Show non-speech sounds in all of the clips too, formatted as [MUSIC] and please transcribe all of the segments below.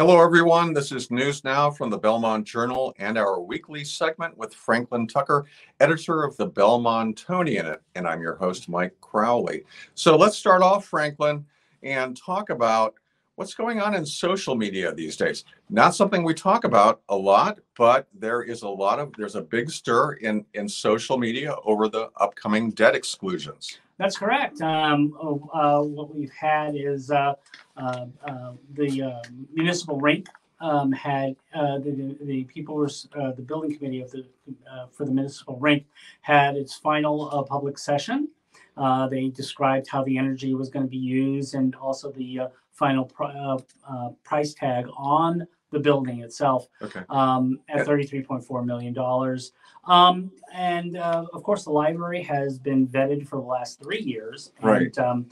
Hello, everyone. This is News Now from the Belmont Journal and our weekly segment with Franklin Tucker, editor of the Belmontonian, and I'm your host, Mike Crowley. So let's start off, Franklin, and talk about what's going on in social media these days. Not something we talk about a lot, but there is a lot of there's a big stir in in social media over the upcoming debt exclusions. That's correct. Um, oh, uh, what we've had is uh, uh, uh, the uh, municipal rink um, had uh, the, the people were uh, the building committee of the for the municipal rink had its final public session. They described how the energy was going to be used and also the final pr- price tag on the building itself Okay. um, at thirty-three point four million dollars. Um, and uh, of course, the library has been vetted for the last three years. Right. Um,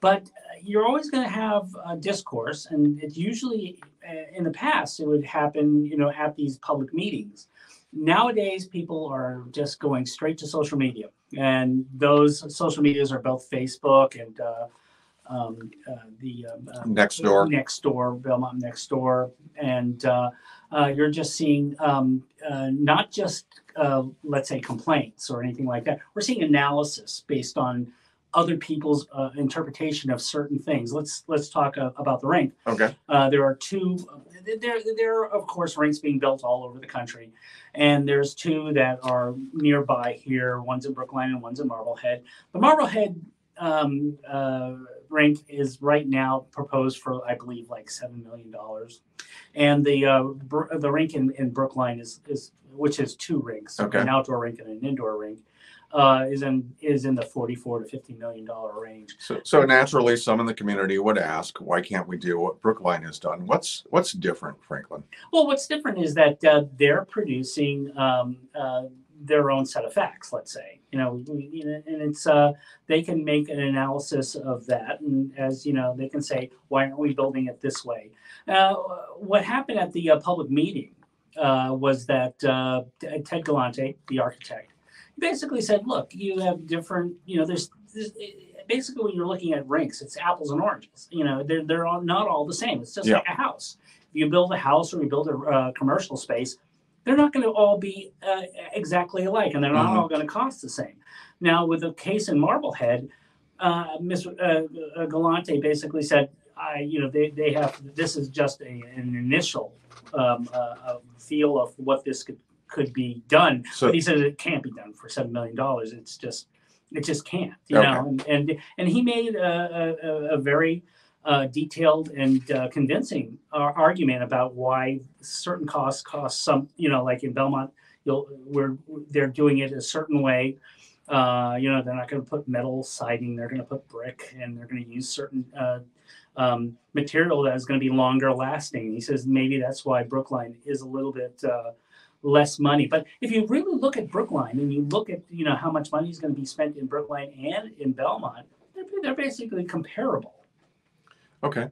but you're always going to have a discourse, and it's usually, uh, in the past, it would happen, you know, at these public meetings. Nowadays, people are just going straight to social media, and those social medias are both Facebook and uh, um, uh, the um, uh, Nextdoor. next door, Belmont Nextdoor, and uh, uh, you're just seeing um, uh, not just uh, let's say complaints or anything like that. We're seeing analysis based on other people's uh, interpretation of certain things. Let's let's talk uh, about the rink. Okay. Uh, there are two. There, there are of course rinks being built all over the country, and there's two that are nearby here. One's in Brookline and one's in Marblehead. The Marblehead um, uh, rink is right now proposed for I believe like seven million dollars, and the uh, Br- the rink in, in Brookline is is which is two rinks, Okay. an outdoor rink and an indoor rink. Uh, is in is in the forty four to fifty million dollar range. So, so naturally, some in the community would ask, why can't we do what Brookline has done? What's what's different, Franklin? Well, what's different is that uh, they're producing um, uh, their own set of facts. Let's say, you know, we, you know, and it's uh, they can make an analysis of that, and as you know, they can say, why aren't we building it this way? Uh, what happened at the uh, public meeting uh, was that uh, Ted Galante, the architect, basically said, look, you have different, you know, there's. there's Basically, when you're looking at rinks, it's apples and oranges. You know, they're they're all, not all the same. It's just Yeah. like a house if you build a house or you build a uh, commercial space, they're not going to all be uh, exactly alike, and they're not Mhm. all going to cost the same. Now, with the case in Marblehead, uh, Mr. Uh, uh, Galante basically said, "I, you know, they, they have this is just a, an initial um, uh, feel of what this could could be done." So, but he says it can't be done for seven million dollars. It's just, it just can't, you Okay. know. And and, and he made a, a- a very uh, detailed and uh, convincing uh, argument about why certain costs cost some, you know, like in Belmont, you'll we're they're doing it a certain way. Uh, you know, they're not going to put metal siding; they're going to put brick, and they're going to use certain uh, um, material that is going to be longer lasting. He says maybe that's why Brookline is a little bit uh, less money. But if you really look at Brookline and you look at you know how much money is going to be spent in Brookline and in Belmont, they're, they're basically comparable. Okay.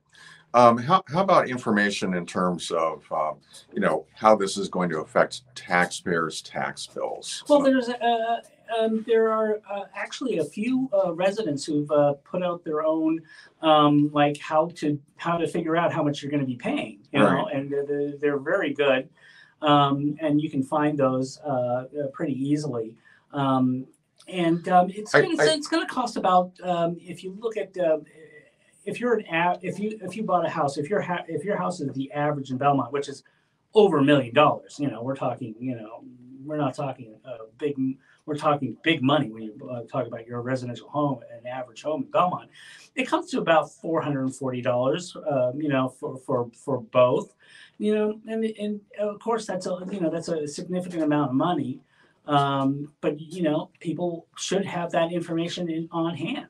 Um, how, how about information in terms of, um, you know, how this is going to affect taxpayers' tax bills? Well, there's uh, um, there are uh, actually a few uh, residents who've uh, put out their own um, like how to how to figure out how much you're going to be paying, you know, and they're, they're, they're very good, um, and you can find those uh, pretty easily. Um, and um, it's gonna, I- it's going to cost about um, if you look at if you're an if you if you bought a house if your ha- if your house is the average in Belmont, which is over a million dollars, you know, we're talking, you know, we're not talking a big we're talking big money when you uh, talk about your residential home, an average home in Belmont. It comes to about four hundred and forty dollars, um, you know, for for for both, you know, and and of course that's a you know that's a significant amount of money, um, but you know people should have that information in, on hand.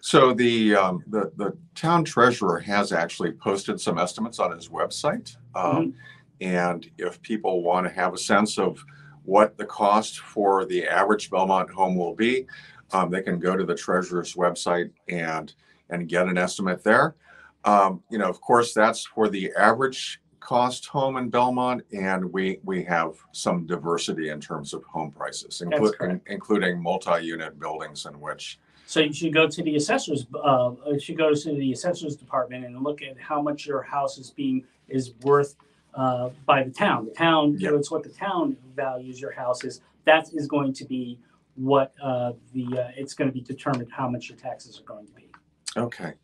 So the, um, the, the town treasurer has actually posted some estimates on his website. Um, and if people want to have a sense of what the cost for the average Belmont home will be, um, they can go to the treasurer's website and, and get an estimate there. Um, you know, of course, that's for the average cost home in Belmont, and we, we have some diversity in terms of home prices, correct. including multi-unit buildings in which So you should go to the assessors. Uh, you should go to the assessors department and look at how much your house is being is worth uh, by the town. The town, Yeah. it's what the town values your house is. That is going to be what uh, the uh, it's going to be determined how much your taxes are going to be. Okay.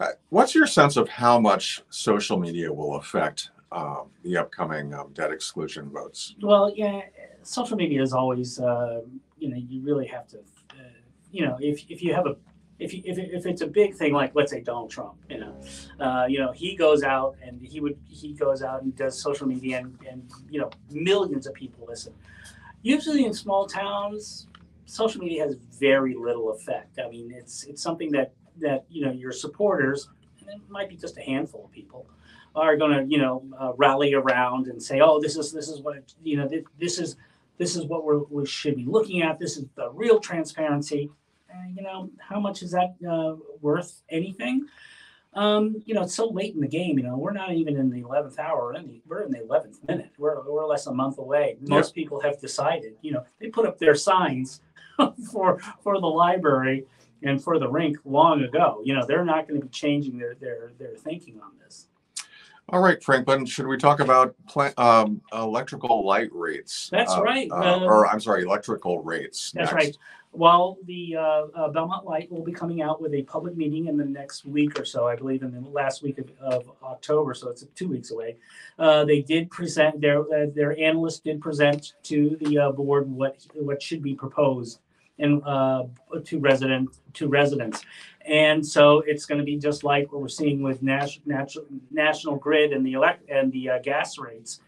Uh, What's your sense of how much social media will affect um, the upcoming um, debt exclusion votes? Well, yeah, social media is always, uh, you know, you really have to, you know, if, if you have a, if, you, if, if it's a big thing like let's say Donald Trump, you know, uh, you know, he goes out and he would he goes out and does social media and, and you know millions of people listen. Usually in small towns, social media has very little effect. I mean, it's it's something that that you know your supporters, and it might be just a handful of people, are going to you know uh, rally around and say, oh, this is this is what it, you know thi- this is this is what we should be looking at. This is the real transparency. Uh, you know, how much is that uh, worth? Anything? Um, you know, it's so late in the game. You know, we're not even in the eleventh hour. We're in the, we're in the eleventh minute. We're we're less than a month away. Most people have decided. You know, they put up their signs [LAUGHS] for for the library and for the rink long ago. You know, they're not going to be changing their their their thinking on this. All right, Franklin, should we talk about pla- um, electrical light rates? That's Uh, right, uh, uh, or I'm sorry, electrical rates. That's next. right. While the uh, uh, Belmont Light will be coming out with a public meeting in the next week or so, I believe in the last week of, of October, so it's two weeks away. Uh, they did present their uh, their analyst did present to the board what what should be proposed and uh, to resident to residents, and so it's going to be just like what we're seeing with national national national grid and the elect and the uh, gas rates.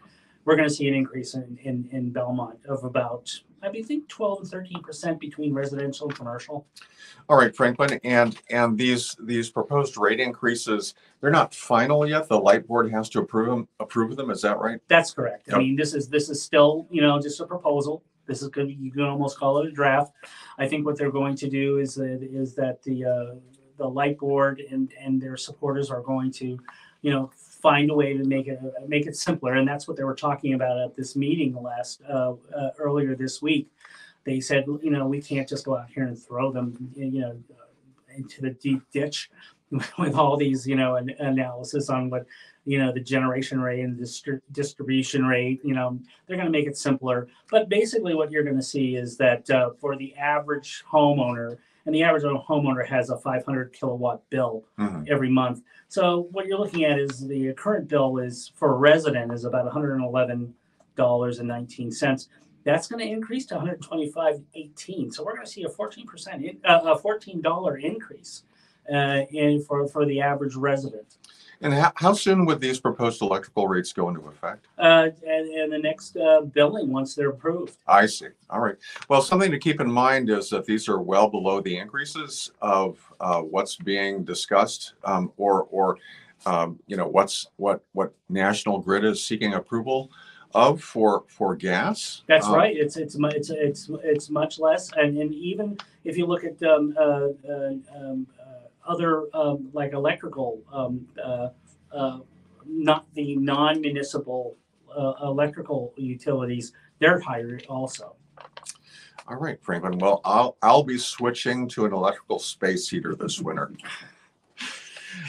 We're going to see an increase in, in, in Belmont of about I mean, think 12 and 13 percent between residential and commercial. All right, Franklin, and and these these proposed rate increases, they're not final yet. The light board has to approve them. Approve them. Is that right? That's correct. Yep. I mean, this is this is still you know just a proposal. This is good. You can almost call it a draft. I think what they're going to do is that is that the uh, the light board and and their supporters are going to, you know, find a way to make it make it simpler, and that's what they were talking about at this meeting last uh, uh, earlier this week. They said, you know, we can't just go out here and throw them, you know, into the deep ditch [LAUGHS] with all these, you know, an analysis on what you know the generation rate and distri- distribution rate you know they're going to make it simpler but basically what you're going to see is that uh, for the average homeowner and the average homeowner has a 500 kilowatt bill Mhm. every month. So what you're looking at is the current bill is for a resident is about 111 dollars and 19 cents. That's going to increase to 125.18 so we're going to see a 14 percent uh, a 14 dollar increase uh, in for for the average resident And how, how soon would these proposed electrical rates go into effect? uh, and, and the next uh, billing once they're approved. I see. All right. Well, something to keep in mind is that these are well below the increases of uh, what's being discussed, um, or or um, you know what's what what National Grid is seeking approval of for for gas. That's Um, right. It's it's it's it's it's much less, and, and even if you look at um, uh, uh, um, other um, like electrical, um, uh, uh, not the non-municipal uh, electrical utilities, they're higher also. All right, Franklin. Well, I'll I'll be switching to an electrical space heater this winter.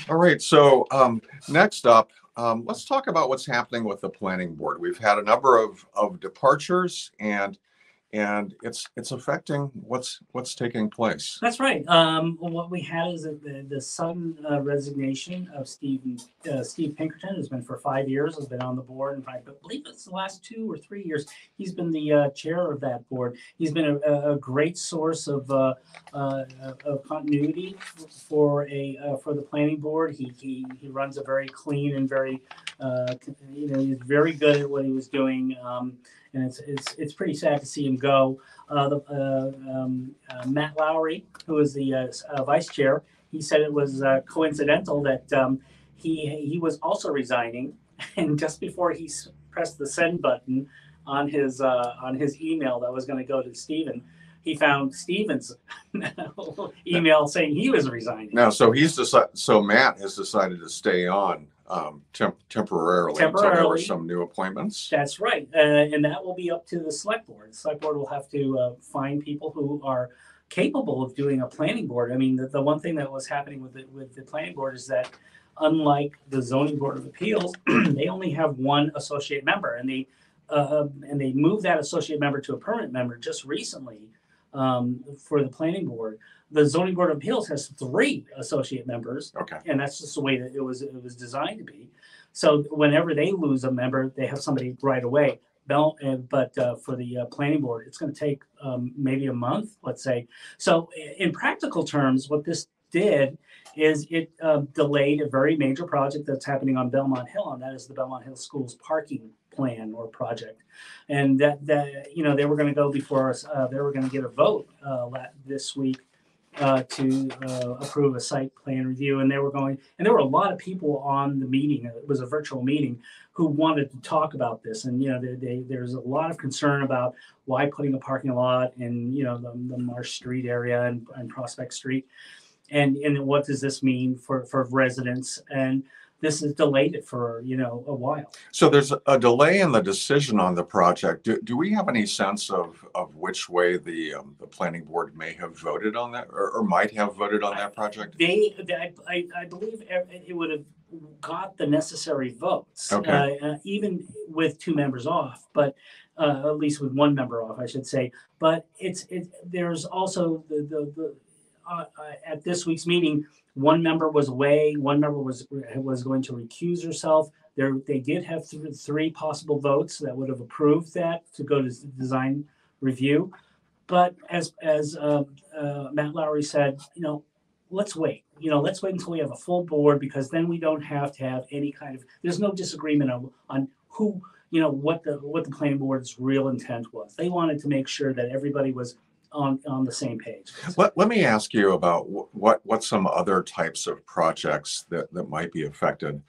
All right. So um, next up, um, let's talk about what's happening with the planning board. We've had a number of of departures, and and it's it's affecting what's what's taking place. That's right. Um, what we had is the, the, sudden uh, resignation of Steve uh, Steve Pinkerton, who's been for five years, has been on the board, and I believe it's the last two or three years. He's been the uh, chair of that board. He's been a, a great source of uh, uh, of continuity for a uh, for the planning board. He, he he runs a very clean and very you know he's very good at what he was doing. Um, and it's, it's it's pretty sad to see him go uh, the, uh, um, uh, Matt Lowry, who is the uh, uh, vice chair, he said it was uh, coincidental that um, he he was also resigning, [LAUGHS] and just before he pressed the send button on his on his email that was going to go to Stephen, he found Stephen's [LAUGHS] email saying he was resigning. Now, so he's decided. So Matt has decided to stay on um, temp- temporarily until there were some new appointments. That's right, uh, and that will be up to the select board. The select board will have to uh, find people who are capable of doing a planning board. I mean, the, the one thing that was happening with the, with the planning board is that unlike the zoning board of appeals, [CLEARS THROAT] they only have one associate member, and they uh, and they moved that associate member to a permanent member just recently um, for the planning board. The zoning board of appeals has three associate members, Okay. and that's just the way that it was it was designed to be. So whenever they lose a member, they have somebody right away. Bell, uh, but uh, for the uh, planning board, it's going to take um, maybe a month, let's say. So in practical terms, what this did is it uh, delayed a very major project that's happening on Belmont Hill, and that is the Belmont Hill Schools parking plan or project. And that that you know they were going to go before us. Uh, they were going to get a vote uh, this week uh, to uh, approve a site plan review, and they were going. And there were a lot of people on the meeting. It was a virtual meeting who wanted to talk about this. And you know, they, they, there's a lot of concern about why putting a parking lot in you know the, the Marsh Street area and, and Prospect Street, and and what does this mean for for residents? And this has delayed it for you know a while. So there's a delay in the decision on the project. Do, do we have any sense of, of which way the, um, the planning board may have voted on that or, or might have voted on that project? They, they I, I believe it would have got the necessary votes, Okay. uh, uh, even with two members off, but uh, at least with one member off, I should say. But it's it. There's also the the, the uh, uh, at this week's meeting, one member was away, one member was was going to recuse herself. There, they did have th- three possible votes that would have approved that to go to design review. But as as uh, uh, Matt Lowry said, you know, let's wait. You know, let's wait until we have a full board because then we don't have to have any kind of. There's no disagreement on on who you know what the what the planning board's real intent was. They wanted to make sure that everybody was on on the same page. Let, let me ask you about what, what some other types of projects that, that might be affected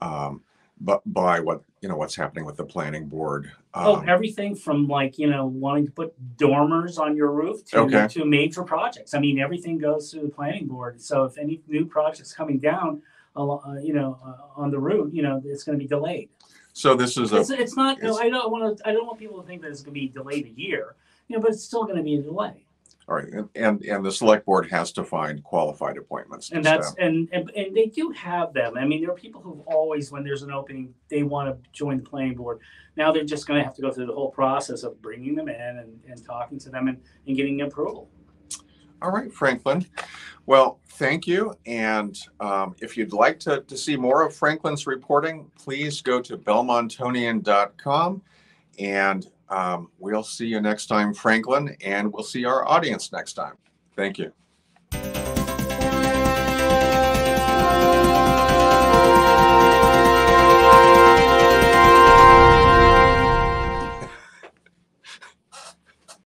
um, but by what, you know, what's happening with the planning board. Oh, Um, everything from like you know wanting to put dormers on your roof to Okay. to major projects. I mean, everything goes through the planning board. So if any new projects coming down, uh, you know, uh, on the route, you know, it's going to be delayed. So this is a, It's, it's not. it's- I don't want to. I don't want people to think that it's going to be delayed a year. You know, but it's still going to be a delay. all right, and- and, and the select board has to find qualified appointments. to And that's staff. and, and and they do have them. I mean, there are people who've always, when there's an opening, they want to join the planning board. Now they're just going to have to go through the whole process of bringing them in and, and talking to them and, and getting approval. All right, Franklin. Well, thank you. And um, if you'd like to, to see more of Franklin's reporting, please go to belmontonian.com. And um, we'll see you next time, Franklin, and we'll see our audience next time. Thank you.